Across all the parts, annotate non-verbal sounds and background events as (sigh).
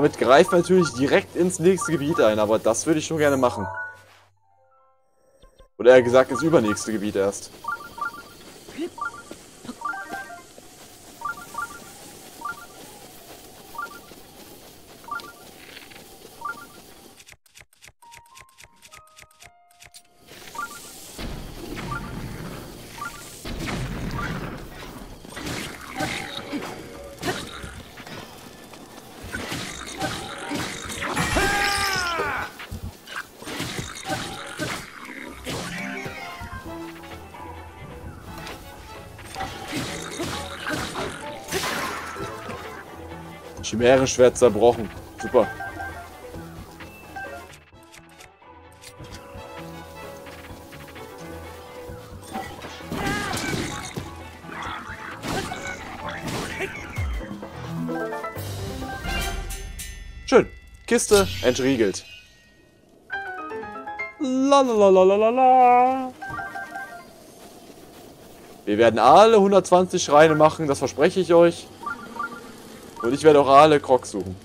Damit greifen wir natürlich direkt ins nächste Gebiet ein, aber das würde ich schon gerne machen. Oder eher gesagt, ins übernächste Gebiet erst. Chimärenschwert zerbrochen. Super. Schön. Kiste entriegelt. Lalalala. Wir werden alle 120 Schreine machen, das verspreche ich euch. Und ich werde auch alle Crocs suchen.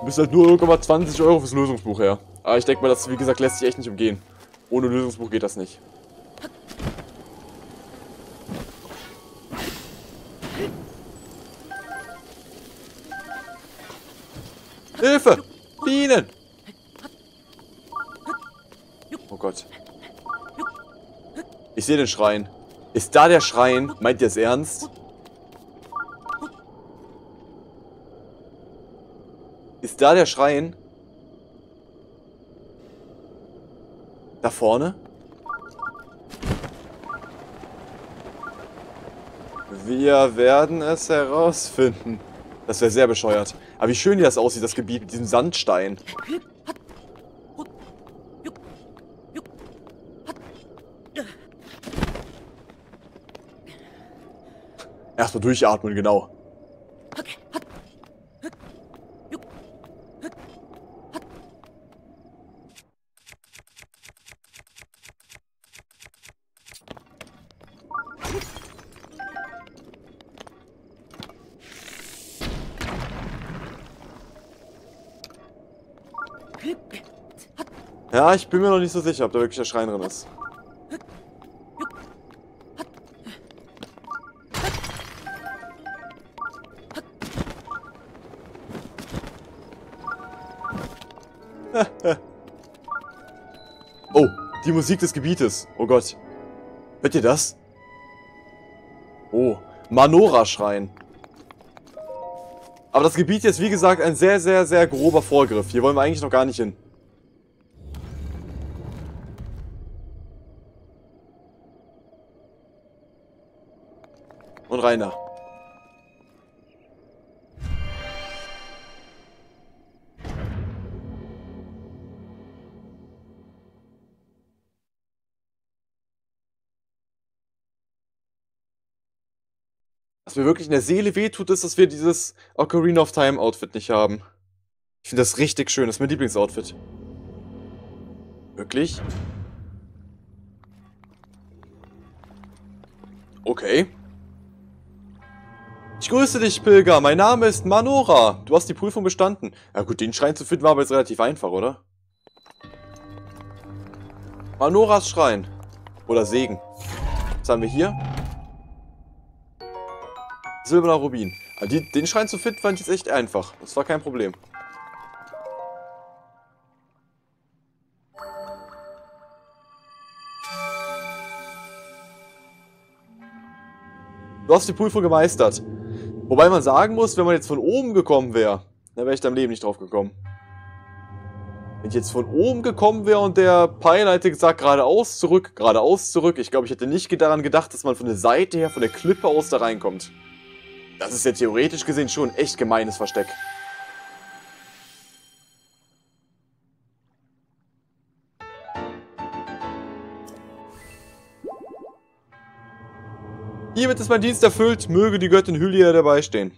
Du bist halt nur 0,20 Euro fürs Lösungsbuch her. Aber ich denke mal, das, wie gesagt, lässt sich echt nicht umgehen. Ohne Lösungsbuch geht das nicht. Hilfe! Bienen! Oh Gott. Ich sehe den Schrein. Ist da der Schrein? Meint ihr es ernst? Ist da der Schrein? Da vorne? Wir werden es herausfinden. Das wäre sehr bescheuert. Aber wie schön das aussieht, das Gebiet mit diesem Sandstein. Erstmal durchatmen, genau. Ja, ich bin mir noch nicht so sicher, ob da wirklich der Schrein drin ist. Musik des Gebietes. Oh Gott. Hört ihr das? Oh, Manora-Schrein. Aber das Gebiet ist wie gesagt ein sehr, sehr, sehr grober Vorgriff. Hier wollen wir eigentlich noch gar nicht hin. Und rein Was mir wirklich in der Seele wehtut, ist, dass wir dieses Ocarina of Time Outfit nicht haben. Ich finde das richtig schön. Das ist mein Lieblingsoutfit. Wirklich? Okay. Ich grüße dich, Pilger. Mein Name ist Manora. Du hast die Prüfung bestanden. Ja gut, den Schrein zu finden war aber jetzt relativ einfach, oder? Manoras Schrein. Oder Segen. Was haben wir hier? Silberner Rubin. Also die, den Schrein zu finden fand ich jetzt echt einfach. Das war kein Problem. Du hast die Prüfung gemeistert. Wobei man sagen muss, wenn man jetzt von oben gekommen wäre, dann wäre ich da im Leben nicht drauf gekommen. Wenn ich jetzt von oben gekommen wäre und der Pfeil hätte gesagt, geradeaus zurück, geradeaus zurück. Ich glaube, ich hätte nicht daran gedacht, dass man von der Seite her, von der Klippe aus da reinkommt. Das ist ja theoretisch gesehen schon ein echt gemeines Versteck. Hiermit ist mein Dienst erfüllt, möge die Göttin Hylia dabei stehen.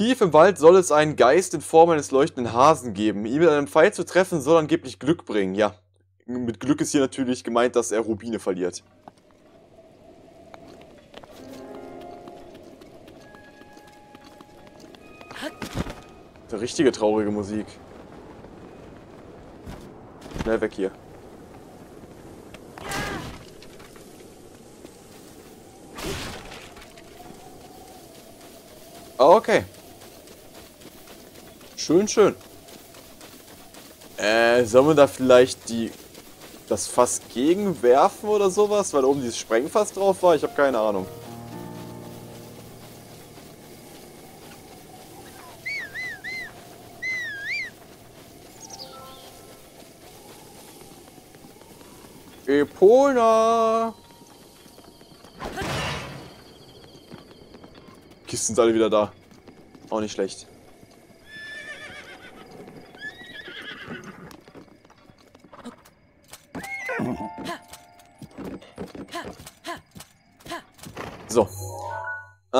Tief im Wald soll es einen Geist in Form eines leuchtenden Hasen geben. Ihn mit einem Pfeil zu treffen soll angeblich Glück bringen. Ja, mit Glück ist hier natürlich gemeint, dass er Rubine verliert. Eine richtige traurige Musik. Schnell weg hier. Okay. Schön, schön. Äh, sollen wir da vielleicht die das Fass gegenwerfen oder sowas? Weil oben dieses Sprengfass drauf war? Ich habe keine Ahnung. Epona! Kisten sind alle wieder da. Auch nicht schlecht.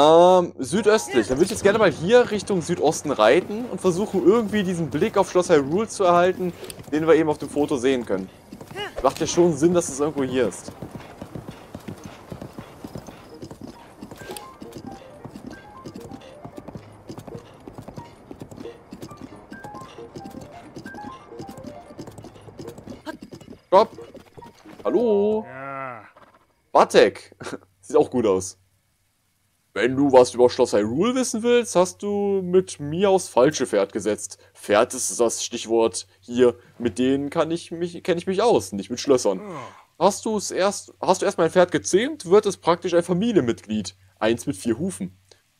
Ähm, südöstlich. Dann würde ich jetzt gerne mal hier Richtung Südosten reiten und versuchen irgendwie diesen Blick auf Schloss Hyrule zu erhalten, den wir eben auf dem Foto sehen können. Macht ja schon Sinn, dass es irgendwo hier ist. Stopp! Hallo? Ja. Batek! (laughs) Sieht auch gut aus. Wenn du was über Schloss Hyrule wissen willst, hast du mit mir aufs falsche Pferd gesetzt. Pferd ist das Stichwort hier. Mit denen kann ich mich, kenne ich mich aus, nicht mit Schlössern. Hast du es erst, hast du erst mein Pferd gezähmt, wird es praktisch ein Familienmitglied. Eins mit vier Hufen.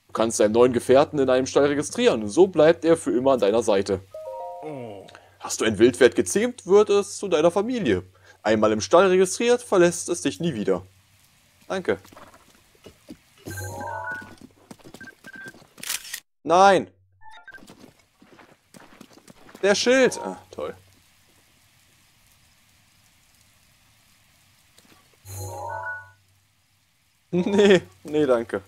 Du kannst deinen neuen Gefährten in einem Stall registrieren. So bleibt er für immer an deiner Seite. Oh. Hast du ein Wildpferd gezähmt, wird es zu deiner Familie. Einmal im Stall registriert, verlässt es dich nie wieder. Danke. Nein! Der Schild! Ah, toll. (laughs) Nee, nee, danke.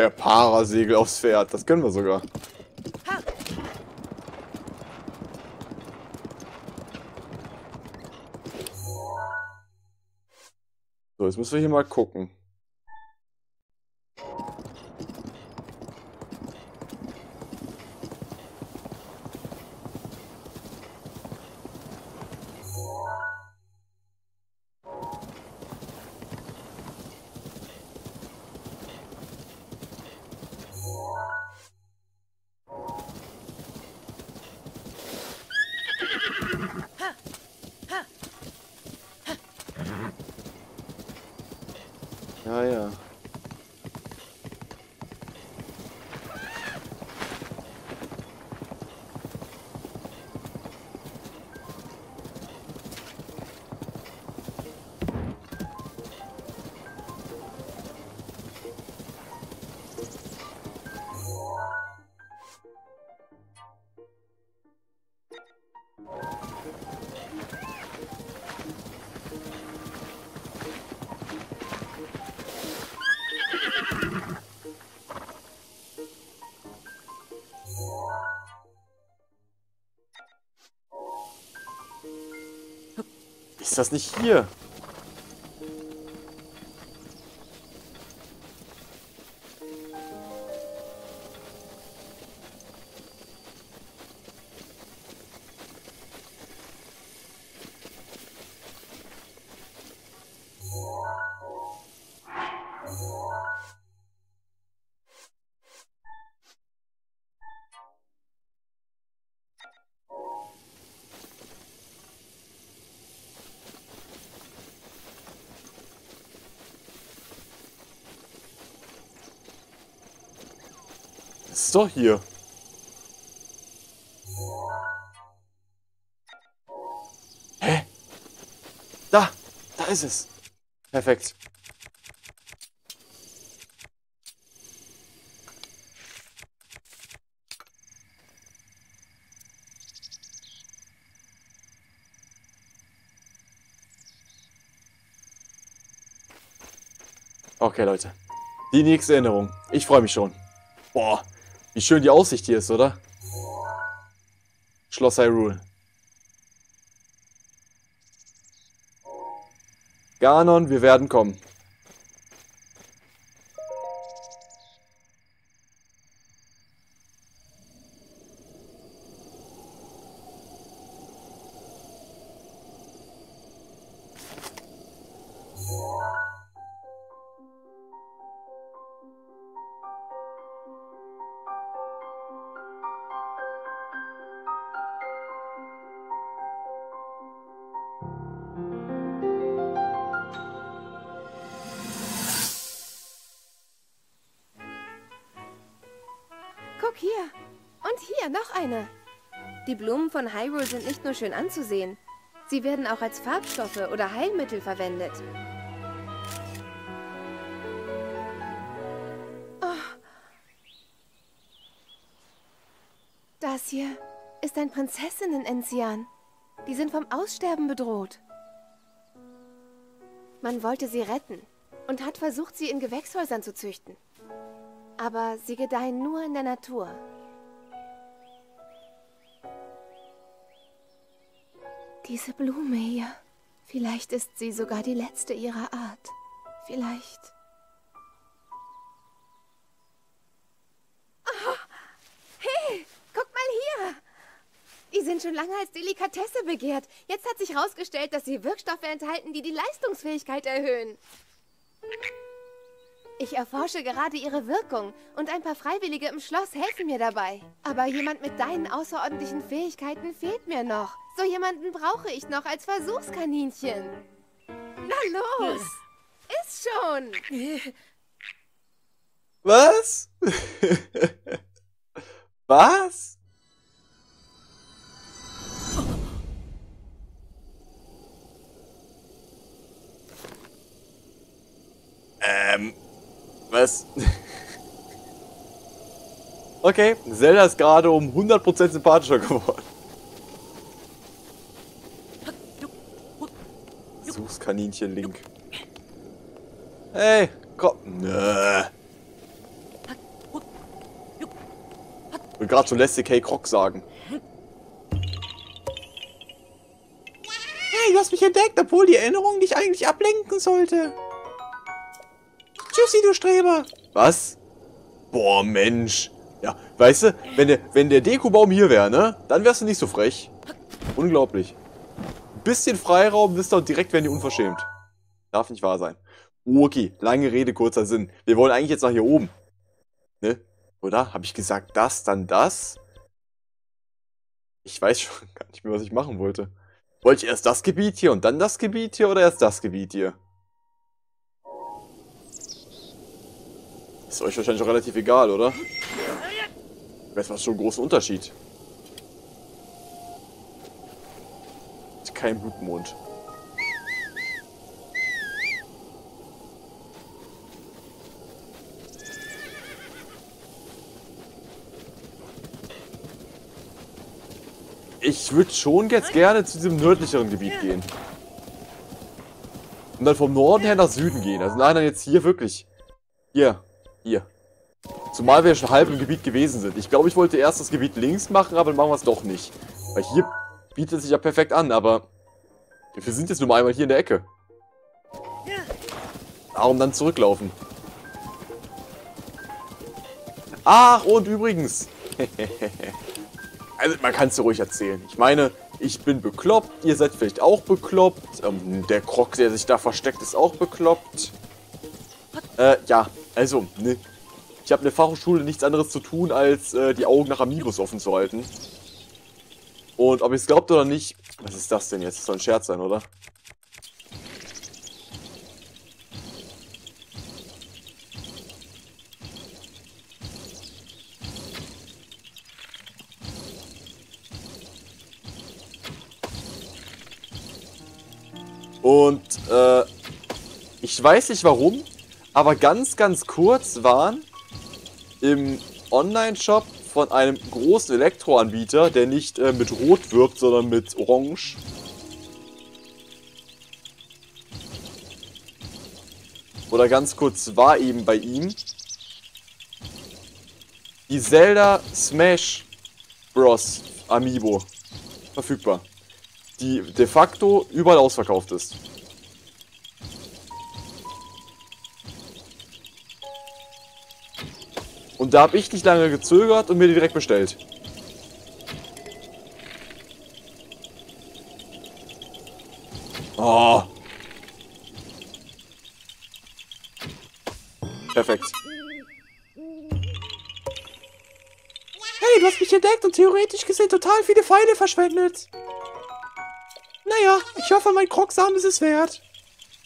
Per Parasegel aufs Pferd, das können wir sogar. So, jetzt müssen wir hier mal gucken. Ist das nicht hier? Ist doch hier. Hä? Da! Da ist es. Perfekt. Okay, Leute. Die nächste Erinnerung. Ich freue mich schon. Boah, wie schön die Aussicht hier ist, oder? Schloss Hyrule. Ganon, wir werden kommen. Noch eine. Die Blumen von Hyrule sind nicht nur schön anzusehen. Sie werden auch als Farbstoffe oder Heilmittel verwendet. Oh. Das hier ist ein Prinzessinnen-Enzian. Die sind vom Aussterben bedroht. Man wollte sie retten und hat versucht, sie in Gewächshäusern zu züchten. Aber sie gedeihen nur in der Natur. Diese Blume hier. Vielleicht ist sie sogar die letzte ihrer Art. Vielleicht. Oh, hey, guck mal hier. Die sind schon lange als Delikatesse begehrt. Jetzt hat sich herausgestellt, dass sie Wirkstoffe enthalten, die die Leistungsfähigkeit erhöhen. Ich erforsche gerade ihre Wirkung und ein paar Freiwillige im Schloss helfen mir dabei. Aber jemand mit deinen außerordentlichen Fähigkeiten fehlt mir noch. So jemanden brauche ich noch als Versuchskaninchen. Na los! Ist schon! (laughs) Was? (laughs) Was? Ähm, was? okay, Zelda ist gerade um 100% sympathischer geworden. Suchskaninchen Link. Hey, komm. Nö. Will gerade schon lästig Hey Krog sagen. Hey, du hast mich entdeckt, obwohl die Erinnerung dich eigentlich ablenken sollte. Tschüssi, du Streber. Was? Boah, Mensch. Ja, weißt du, wenn der, wenn der Dekobaum hier wäre, ne? Dann wärst du nicht so frech. Unglaublich. Ein bisschen Freiraum, wisst ihr, direkt werden die unverschämt. Darf nicht wahr sein. Okay, lange Rede, kurzer Sinn. Wir wollen eigentlich jetzt nach hier oben. Ne? Oder? Habe ich gesagt das, dann das? Ich weiß schon (laughs) gar nicht mehr, was ich machen wollte. Wollte ich erst das Gebiet hier und dann das Gebiet hier oder erst das Gebiet hier? Ist euch wahrscheinlich auch relativ egal, oder? Wäre was schon einen großen Unterschied. Kein Blutmond. Ich würde schon jetzt gerne zu diesem nördlicheren Gebiet gehen. Und dann vom Norden her nach Süden gehen. Also nein, dann jetzt hier wirklich. Hier. Hier. Zumal wir schon halb im Gebiet gewesen sind. Ich glaube, ich wollte erst das Gebiet links machen, aber dann machen wir es doch nicht. Weil hier bietet sich ja perfekt an, aber wir sind jetzt nur mal einmal hier in der Ecke. Warum dann zurücklaufen? Ach, und übrigens. (laughs) also, man kann es ja ruhig erzählen. Ich meine, ich bin bekloppt, ihr seid vielleicht auch bekloppt. Ähm, der Krog, der sich da versteckt, ist auch bekloppt. Äh, ja, also, ne. Ich habe in der Fachhochschule nichts anderes zu tun, als äh, die Augen nach Amigos offen zu halten. Und ob ihr es glaubt oder nicht... Was ist das denn jetzt? Das soll ein Scherz sein, oder? Und, äh, ich weiß nicht warum, aber ganz, ganz kurz waren im Online-Shop von einem großen Elektroanbieter, der nicht äh, mit Rot wirbt, sondern mit Orange. Oder ganz kurz war eben bei ihm die Zelda Smash Bros. Amiibo verfügbar. Die de facto überall ausverkauft ist. Und da habe ich nicht lange gezögert und mir die direkt bestellt. Oh. Perfekt. Hey, du hast mich entdeckt und theoretisch gesehen total viele Pfeile verschwendet. Naja, ich hoffe, mein Krocksamen ist es wert.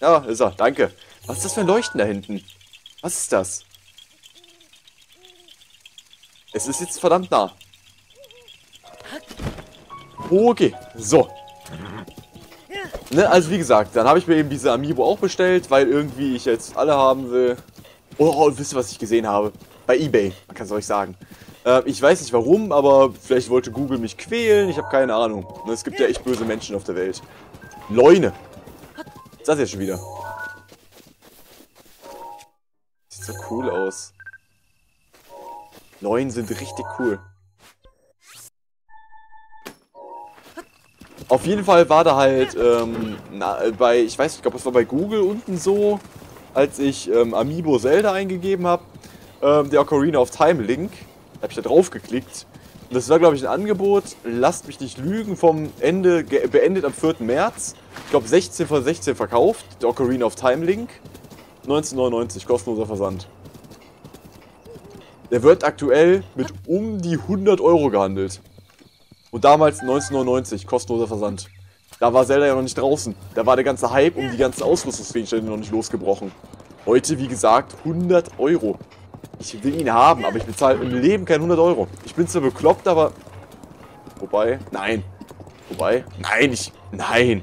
Ja, ist er. Danke. Was ist das für ein Leuchten da hinten? Was ist das? Es ist jetzt verdammt nah. Okay, so. Ne, also wie gesagt, dann habe ich mir eben diese Amiibo auch bestellt, weil irgendwie ich jetzt alle haben will. Oh, oh wisst ihr, was ich gesehen habe? Bei Ebay, man kann es euch sagen. Äh, ich weiß nicht warum, aber vielleicht wollte Google mich quälen, ich habe keine Ahnung. Ne, es gibt ja echt böse Menschen auf der Welt. Leune. Was ist das jetzt schon wieder? Sieht so cool aus. Neuen sind richtig cool. Auf jeden Fall war da halt ähm, na, bei, ich weiß nicht, ich glaube, es war bei Google unten so, als ich ähm, Amiibo Zelda eingegeben habe, ähm, der Ocarina of Time Link. Da habe ich da drauf geklickt. Das war, glaube ich, ein Angebot, lasst mich nicht lügen, vom Ende, beendet am 4. März. Ich glaube, 16 von 16 verkauft, der Ocarina of Time Link. 1999, kostenloser Versand. Der wird aktuell mit um die 100 Euro gehandelt. Und damals 1999, kostenloser Versand. Da war Zelda ja noch nicht draußen. Da war der ganze Hype um die ganzen Ausrüstungsgegenstände noch nicht losgebrochen. Heute, wie gesagt, 100 Euro. Ich will ihn haben, aber ich bezahle im Leben keine 100 Euro. Ich bin zwar bekloppt, aber... Wobei, nein. Wobei, nein, ich... Nein.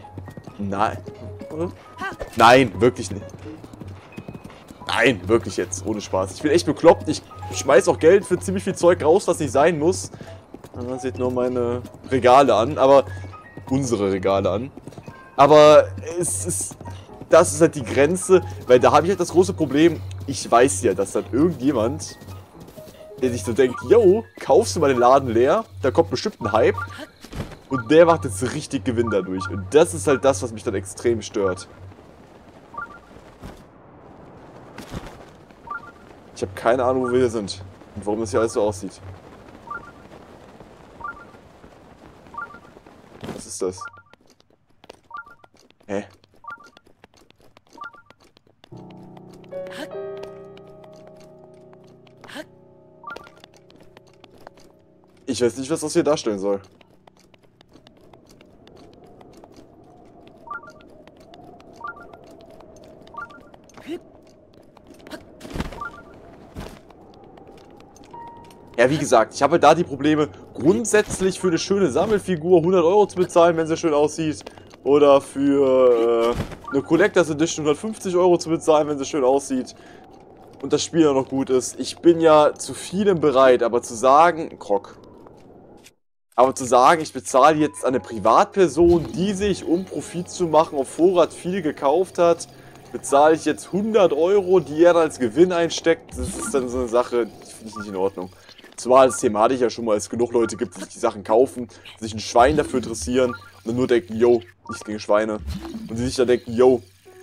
Nein. Nein, wirklich nicht. Nein, wirklich jetzt, ohne Spaß. Ich bin echt bekloppt. Ich schmeiß auch Geld für ziemlich viel Zeug raus, was nicht sein muss. Man sieht nur meine Regale an, aber unsere Regale an. Aber es ist, das ist halt die Grenze, weil da habe ich halt das große Problem. Ich weiß ja, dass dann irgendjemand, der sich so denkt, yo, kaufst du mal den Laden leer, da kommt bestimmt ein Hype. Und der macht jetzt richtig Gewinn dadurch. Und das ist halt das, was mich dann extrem stört. Ich habe keine Ahnung, wo wir hier sind. Und warum das hier alles so aussieht. Was ist das? Hä? Ich weiß nicht, was das hier darstellen soll. Ja, wie gesagt, ich habe da die Probleme, grundsätzlich für eine schöne Sammelfigur 100 Euro zu bezahlen, wenn sie schön aussieht. Oder für äh, eine Collectors Edition 150 Euro zu bezahlen, wenn sie schön aussieht. Und das Spiel auch noch gut ist. Ich bin ja zu vielem bereit, aber zu sagen, Krog. Aber zu sagen, ich bezahle jetzt eine Privatperson, die sich, um Profit zu machen, auf Vorrat viel gekauft hat, bezahle ich jetzt 100 Euro, die er dann als Gewinn einsteckt, das ist dann so eine Sache, die finde ich nicht in Ordnung. Zwar hatte ich ja schon mal, es genug Leute gibt, die sich die Sachen kaufen, sich ein Schwein dafür interessieren und dann nur denken, yo, nichts gegen Schweine. Und die sich dann denken, yo,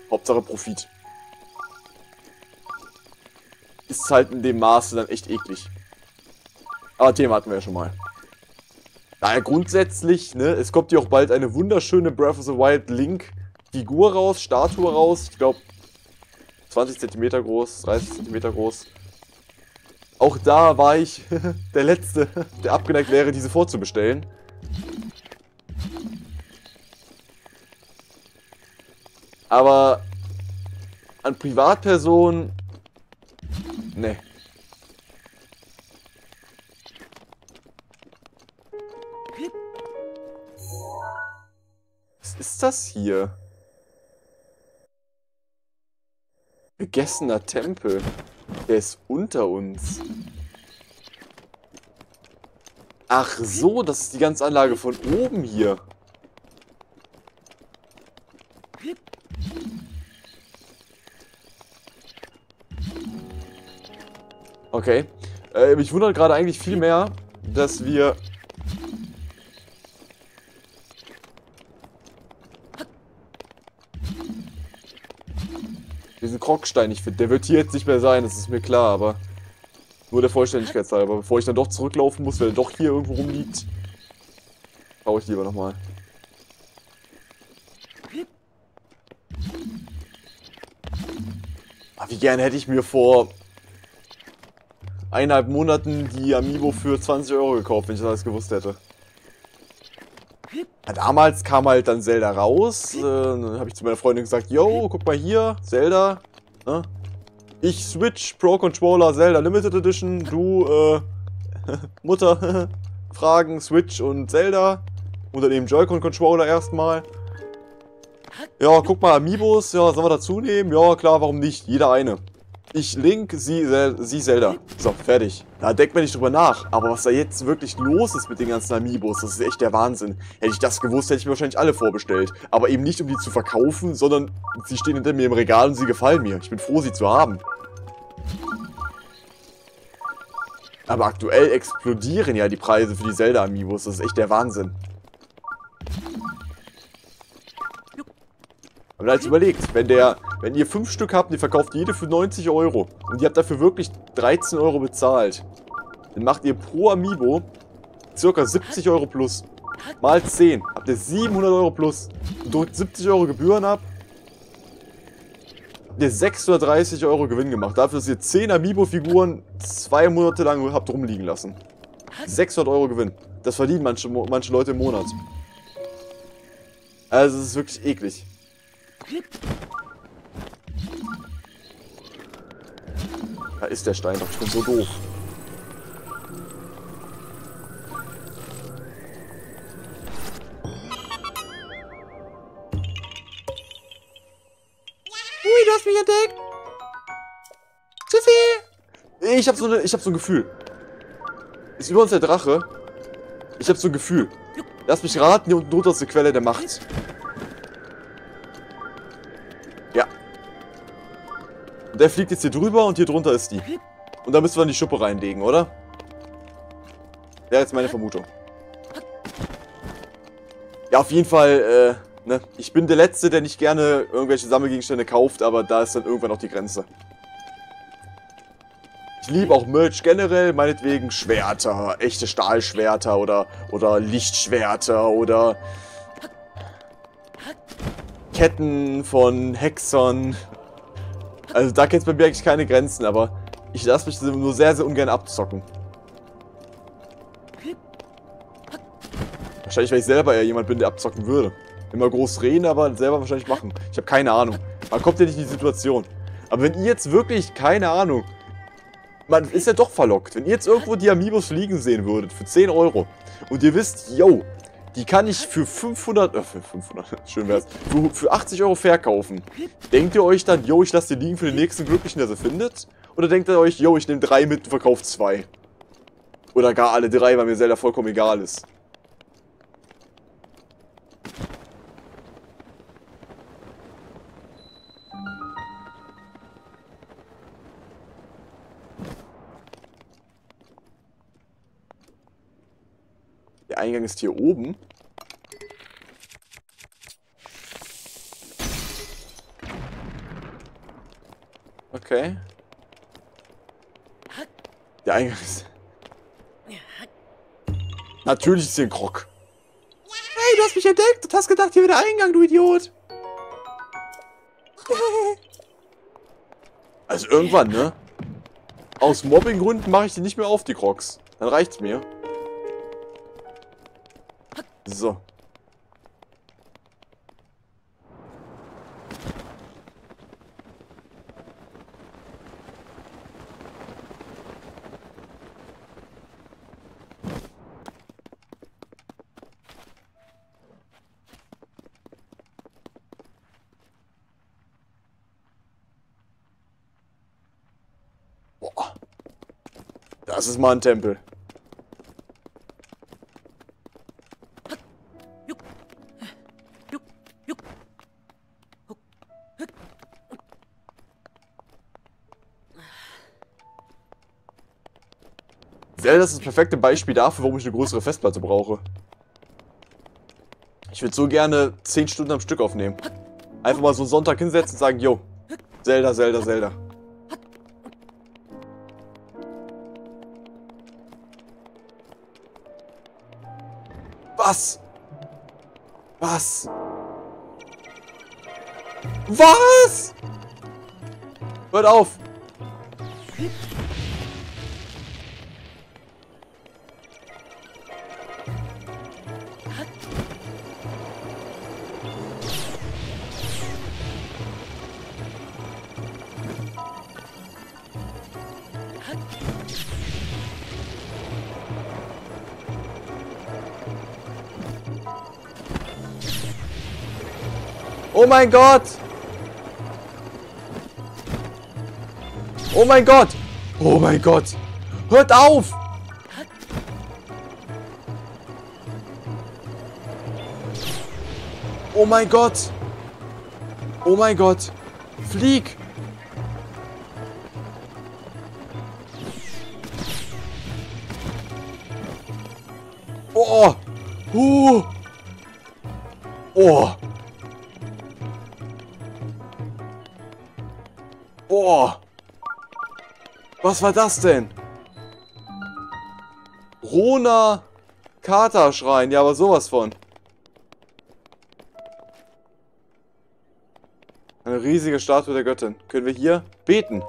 Hauptsache Profit. Ist halt in dem Maße dann echt eklig. Aber Thema hatten wir ja schon mal. Daher grundsätzlich, ne, es kommt hier auch bald eine wunderschöne Breath of the Wild Link Figur raus, Statue raus. Ich glaube 20 cm groß, 30 cm groß. Auch da war ich (laughs) der Letzte, der abgeneigt wäre, diese vorzubestellen. Aber an Privatpersonen... Ne. Was ist das hier? Begessener Tempel. Der ist unter uns. Ach so, das ist die ganze Anlage von oben hier. Okay. Äh, mich wundert gerade eigentlich viel mehr, dass wir... Diesen Krockstein nicht finde. Der wird hier jetzt nicht mehr sein, das ist mir klar, aber... Nur der Vollständigkeit halber. Bevor ich dann doch zurücklaufen muss, weil er doch hier irgendwo rumliegt, baue ich lieber nochmal. Ah, wie gerne hätte ich mir vor eineinhalb Monaten die Amiibo für 20 Euro gekauft, wenn ich das alles gewusst hätte. Ja, damals kam halt dann Zelda raus. Äh, dann habe ich zu meiner Freundin gesagt, yo, guck mal hier, Zelda. Ne? Ich Switch Pro Controller Zelda Limited Edition. Du, äh, (laughs) Mutter, (laughs) Fragen, Switch und Zelda. Unter dem Joy-Con Controller erstmal. Ja, guck mal, Amiibos, ja, sollen wir dazu nehmen? Ja, klar, warum nicht? Jeder eine. Ich Link, sie, sie Zelda. So, fertig. Da denkt man nicht drüber nach. Aber was da jetzt wirklich los ist mit den ganzen Amiibos, das ist echt der Wahnsinn. Hätte ich das gewusst, hätte ich mir wahrscheinlich alle vorbestellt. Aber eben nicht, um die zu verkaufen, sondern sie stehen hinter mir im Regal und sie gefallen mir. Ich bin froh, sie zu haben. Aber aktuell explodieren ja die Preise für die Zelda-Amiibos. Das ist echt der Wahnsinn. Aber jetzt überlegt, wenn der, wenn ihr fünf Stück habt, die verkauft jede für 90 Euro und ihr habt dafür wirklich 13 Euro bezahlt, dann macht ihr pro Amiibo circa 70 Euro plus. Mal 10, habt ihr 700 Euro plus. Und drückt 70 Euro Gebühren ab, habt ihr 630 Euro Gewinn gemacht. Dafür, dass ihr 10 Amiibo-Figuren zwei Monate lang habt rumliegen lassen. 600 Euro Gewinn. Das verdienen manche, manche Leute im Monat. Also es ist wirklich eklig. Da ist der Stein doch, ich bin so doof. Ui, du hast mich entdeckt. Tschüssi. Ich hab so, eine, ich hab so ein Gefühl. Ist über uns der Drache? Ich hab so ein Gefühl. Lass mich raten, hier unten drunter ist die Quelle der Macht. Der fliegt jetzt hier drüber und hier drunter ist die. Und da müssen wir in die Schuppe reinlegen, oder? Wäre jetzt meine Vermutung. Ja, auf jeden Fall, äh, ne? Ich bin der Letzte, der nicht gerne irgendwelche Sammelgegenstände kauft, aber da ist dann irgendwann auch die Grenze. Ich liebe auch Merch generell, meinetwegen Schwerter, echte Stahlschwerter oder, oder Lichtschwerter oder Ketten von Hexern. Also da kennt bei mir eigentlich keine Grenzen, aber ich lasse mich nur sehr, sehr ungern abzocken. Wahrscheinlich, weil ich selber eher jemand bin, der abzocken würde. Immer groß reden, aber selber wahrscheinlich machen. Ich habe keine Ahnung. Man kommt ja nicht in die Situation. Aber wenn ihr jetzt wirklich, keine Ahnung, man ist ja doch verlockt. Wenn ihr jetzt irgendwo die Amiibos fliegen sehen würdet für 10 Euro und ihr wisst, yo, die kann ich für 500, äh, für 500, (laughs) schön wär's, für, für 80 Euro verkaufen. Denkt ihr euch dann, yo, ich lasse die liegen für den nächsten Glücklichen, der sie findet? Oder denkt ihr euch, yo, ich nehme drei mit und verkaufe zwei? Oder gar alle drei, weil mir Zelda vollkommen egal ist. Eingang ist hier oben. Okay. Der Eingang ist... Natürlich ist hier ein Krog. Hey, du hast mich entdeckt und hast gedacht, hier wäre der Eingang, du Idiot. Also irgendwann, ne? Aus Mobbinggründen mache ich die nicht mehr auf, die Crocs. Dann reicht's mir. So. Das ist mal ein Tempel. Zelda ist das perfekte Beispiel dafür, warum ich eine größere Festplatte brauche. Ich würde so gerne 10 Stunden am Stück aufnehmen. Einfach mal so einen Sonntag hinsetzen und sagen, yo, Zelda, Zelda, Zelda. Was? Was? Was? Hört auf! Mein Gott! Oh mein Gott! Oh mein Gott! Hört auf! Oh mein Gott! Oh mein Gott! Flieg! Oh! Uh! Oh! Boah! Was war das denn? Rona Kata-Schrein. Ja, aber sowas von. Eine riesige Statue der Göttin. Können wir hier beten?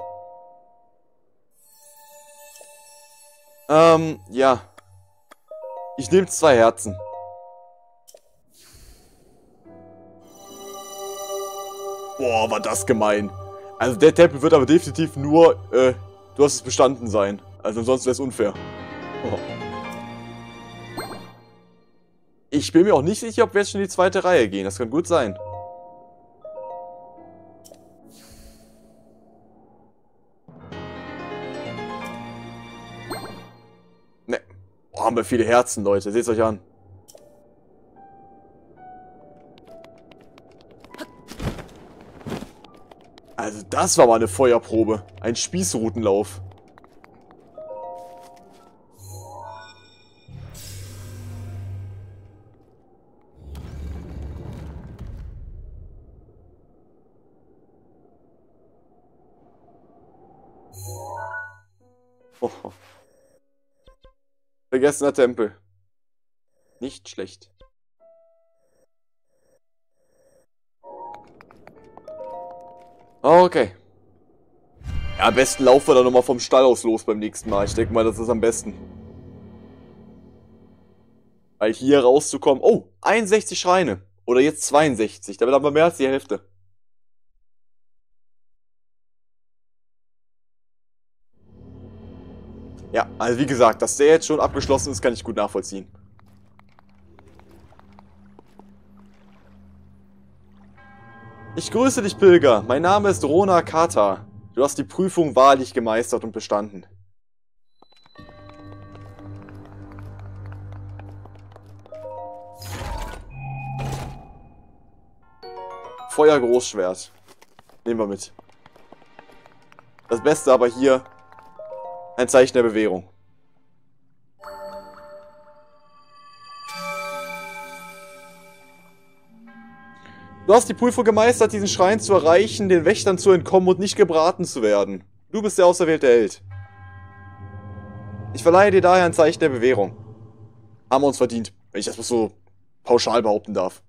Ähm, ja. Ich nehme zwei Herzen. Boah, war das gemein. Also der Tempel wird aber definitiv nur, äh, du hast es bestanden sein. Also ansonsten wäre es unfair. Oh. Ich bin mir auch nicht sicher, ob wir jetzt schon in die zweite Reihe gehen. Das kann gut sein. Ne. Oh, haben wir viele Herzen, Leute. Seht es euch an. Also das war mal eine Feuerprobe. Ein Spießrutenlauf. (laughs) Oh. Vergessener Tempel. Nicht schlecht. Okay. Ja, am besten laufen wir dann nochmal vom Stall aus los beim nächsten Mal. Ich denke mal, das ist am besten. Weil hier rauszukommen... Oh, 61 Schreine. Oder jetzt 62. Damit haben wir mehr als die Hälfte. Ja, also wie gesagt, dass der jetzt schon abgeschlossen ist, kann ich gut nachvollziehen. Ich grüße dich, Pilger. Mein Name ist Rona Kata. Du hast die Prüfung wahrlich gemeistert und bestanden. Feuergroßschwert. Nehmen wir mit. Das Beste aber hier, ein Zeichen der Bewährung. Du hast die Prüfung gemeistert, diesen Schrein zu erreichen, den Wächtern zu entkommen und nicht gebraten zu werden. Du bist der auserwählte Held. Ich verleihe dir daher ein Zeichen der Bewährung. Haben wir uns verdient, wenn ich das so pauschal behaupten darf.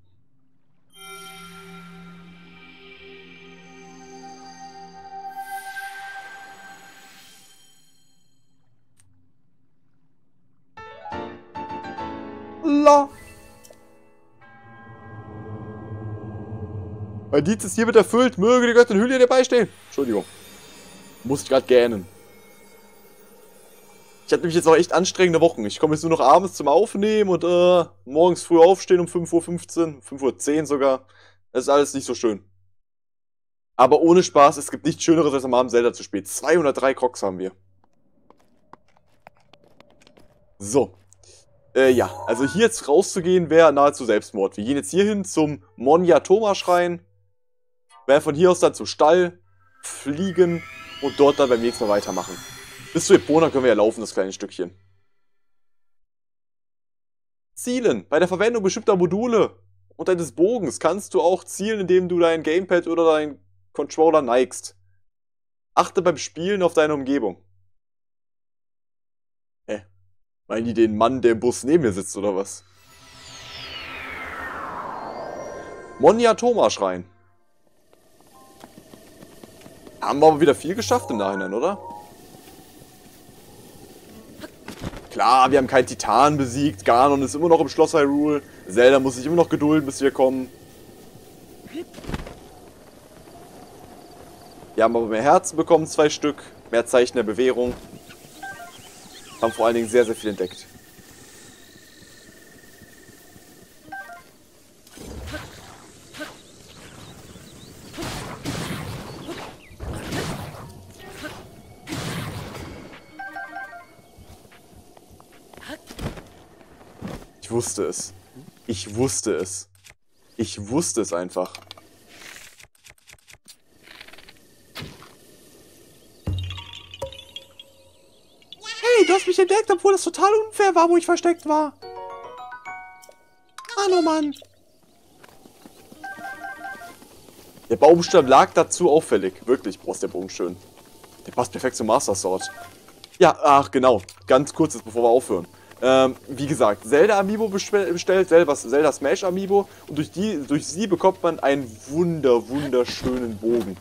Mein Dienst ist hiermit erfüllt. Möge die Göttin Hylia dir beistehen. Entschuldigung. Muss ich gerade gähnen. Ich hatte nämlich jetzt auch echt anstrengende Wochen. Ich komme jetzt nur noch abends zum Aufnehmen und äh, morgens früh aufstehen um 5.15 Uhr, 5.10 Uhr sogar. Das ist alles nicht so schön. Aber ohne Spaß, es gibt nichts Schöneres, als am Abend Zelda zu spielen. 203 Crocs haben wir. So. Äh, ja, also hier jetzt rauszugehen wäre nahezu Selbstmord. Wir gehen jetzt hier hin zum Monja-Thoma-Schrein. Werden von hier aus dann zum Stall fliegen und dort dann beim nächsten Mal weitermachen. Bis zu Epona können wir ja laufen, das kleine Stückchen. Zielen. Bei der Verwendung bestimmter Module und deines Bogens kannst du auch zielen, indem du dein Gamepad oder deinen Controller neigst. Achte beim Spielen auf deine Umgebung. Hä? Meinen die den Mann, der im Bus neben mir sitzt, oder was? Monja Thoma Schrein. Haben wir aber wieder viel geschafft im Nachhinein, oder? Klar, wir haben keinen Titan besiegt. Ganon ist immer noch im Schloss Hyrule. Zelda muss sich immer noch gedulden, bis wir kommen. Wir haben aber mehr Herzen bekommen, zwei Stück. Mehr Zeichen der Bewährung. Haben vor allen Dingen sehr, sehr viel entdeckt. Wusste es. Ich wusste es. Ich wusste es einfach. Hey, du hast mich entdeckt, obwohl es total unfair war, wo ich versteckt war. Hallo, Mann. Der Baumstamm lag dazu auffällig. Wirklich, boah, ist der Bogen schön. Der passt perfekt zum Master Sword. Ja, ach genau. Ganz kurz, bevor wir aufhören. Ähm, wie gesagt, Zelda Amiibo bestellt, Zelda, Zelda Smash Amiibo und durch, die, durch sie bekommt man einen wunder, wunderschönen Bogen.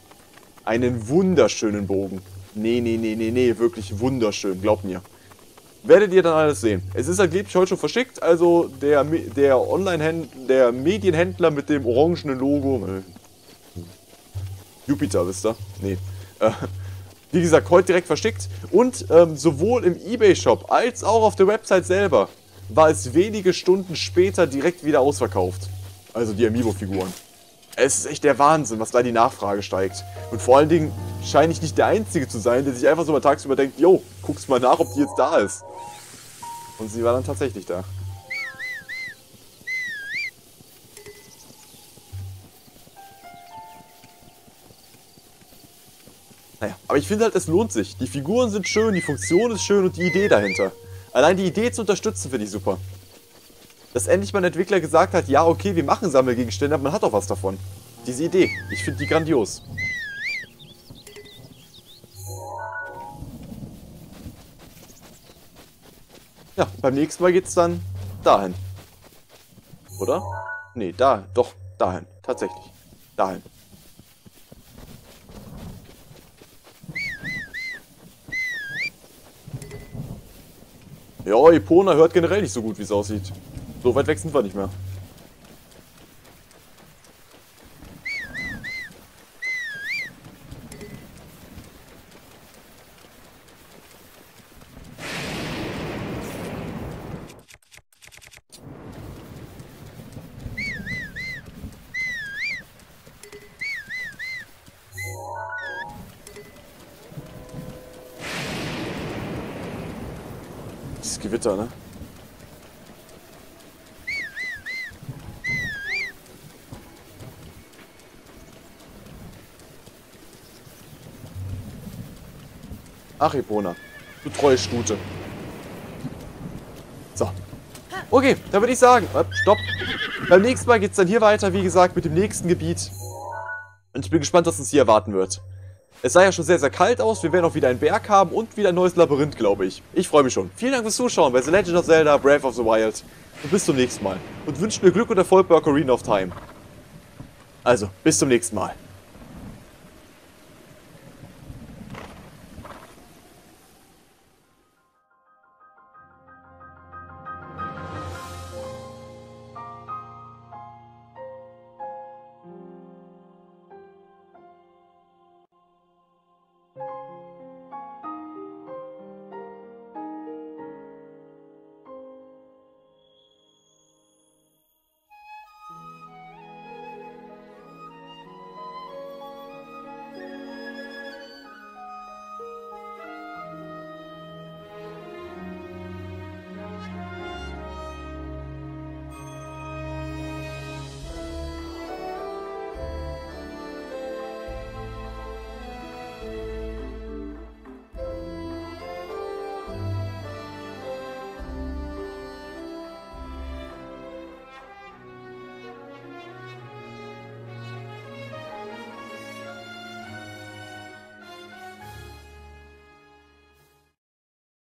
Einen wunderschönen Bogen. Nee, nee, nee, nee, nee, wirklich wunderschön, glaubt mir. Werdet ihr dann alles sehen. Es ist angeblich heute schon verschickt, also der, der Online-Händler, der Medienhändler mit dem orangenen Logo. Äh, Jupiter, wisst ihr? Nee. Äh, wie gesagt, heute direkt verschickt. Und ähm, sowohl im Ebay-Shop als auch auf der Website selber war es wenige Stunden später direkt wieder ausverkauft. Also die Amiibo-Figuren. Es ist echt der Wahnsinn, was da die Nachfrage steigt. Und vor allen Dingen scheine ich nicht der Einzige zu sein, der sich einfach so mal tagsüber denkt, yo, guckst mal nach, ob die jetzt da ist. Und sie war dann tatsächlich da. Naja, aber ich finde halt, es lohnt sich. Die Figuren sind schön, die Funktion ist schön und die Idee dahinter. Allein die Idee zu unterstützen finde ich super. Dass endlich mal ein Entwickler gesagt hat, ja okay, wir machen Sammelgegenstände, aber man hat auch was davon. Diese Idee, ich finde die grandios. Ja, beim nächsten Mal geht's dann dahin. Oder? Nee, da, doch, dahin. Tatsächlich. Dahin. Ja, Epona hört generell nicht so gut, wie es aussieht. So weit weg sind wir nicht mehr. Ach, Epona. Du treue Stute. So. Okay, dann würde ich sagen, äh, stopp. Beim nächsten Mal geht es dann hier weiter, wie gesagt, mit dem nächsten Gebiet. Und ich bin gespannt, was uns hier erwarten wird. Es sah ja schon sehr, sehr kalt aus. Wir werden auch wieder einen Berg haben und wieder ein neues Labyrinth, glaube ich. Ich freue mich schon. Vielen Dank fürs Zuschauen bei The Legend of Zelda Breath of the Wild. Und bis zum nächsten Mal. Und wünscht mir Glück und Erfolg bei Ocarina of Time. Also, bis zum nächsten Mal.